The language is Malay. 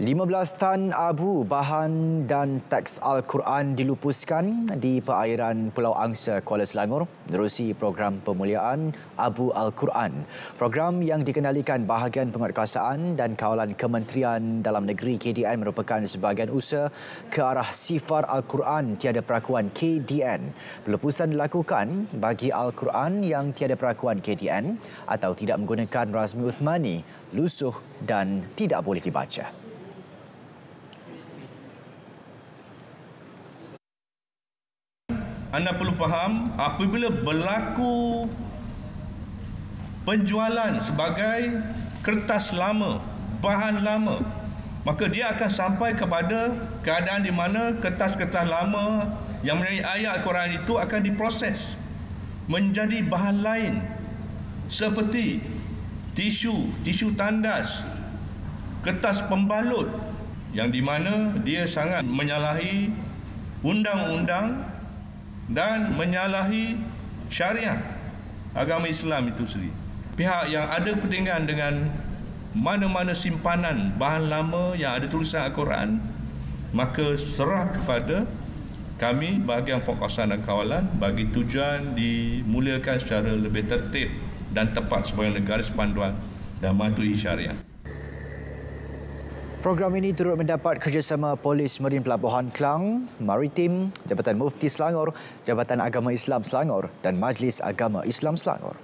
15 tan abu bahan dan teks Al-Quran dilupuskan di perairan Pulau Angsa, Kuala Selangor menerusi program pemuliaan Abu Al-Quran. Program yang dikenalikan bahagian penguatkuasaan dan kawalan Kementerian Dalam Negeri KDN merupakan sebahagian usaha ke arah sifar Al-Quran tiada perakuan KDN. Pelupusan dilakukan bagi Al-Quran yang tiada perakuan KDN atau tidak menggunakan rasmi Uthmani, lusuh dan tidak boleh dibaca. Anda perlu faham apabila berlaku penjualan sebagai kertas lama, bahan lama, maka dia akan sampai kepada keadaan di mana kertas-kertas lama yang mengenai ayat Al-Quran itu akan diproses menjadi bahan lain seperti tisu, tisu tandas, kertas pembalut yang di mana dia sangat menyalahi undang-undang dan menyalahi syariah agama Islam itu sendiri. Pihak yang ada kepentingan dengan mana-mana simpanan bahan lama yang ada tulisan Al-Quran maka serah kepada kami bahagian penguasaan dan kawalan bagi tujuan dimulakan secara lebih tertib dan tepat sebagai negara sepanduan dan mematuhi syariah. Program ini turut mendapat kerjasama Polis Marin Pelabuhan Klang, Maritim, Jabatan Mufti Selangor, Jabatan Agama Islam Selangor dan Majlis Agama Islam Selangor.